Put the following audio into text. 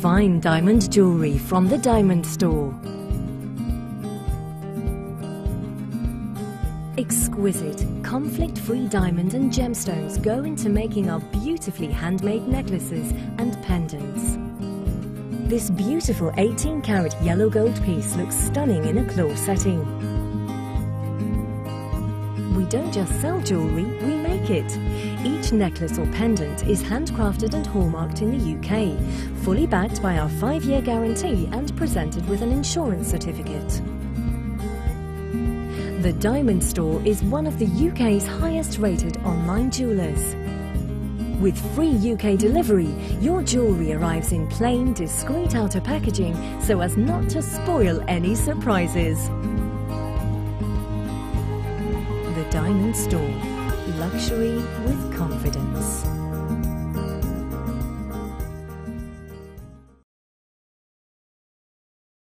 Fine diamond jewellery from the Diamond Store. Exquisite, conflict-free diamond and gemstones go into making our beautifully handmade necklaces and pendants. This beautiful 18 carat yellow gold piece looks stunning in a claw setting. We don't just sell jewellery, we make it. Each necklace or pendant is handcrafted and hallmarked in the UK, fully backed by our five-year guarantee and presented with an insurance certificate. The Diamond Store is one of the UK's highest rated online jewellers. With free UK delivery, your jewellery arrives in plain, discreet outer packaging so as not to spoil any surprises. The Diamond Store luxury with confidence.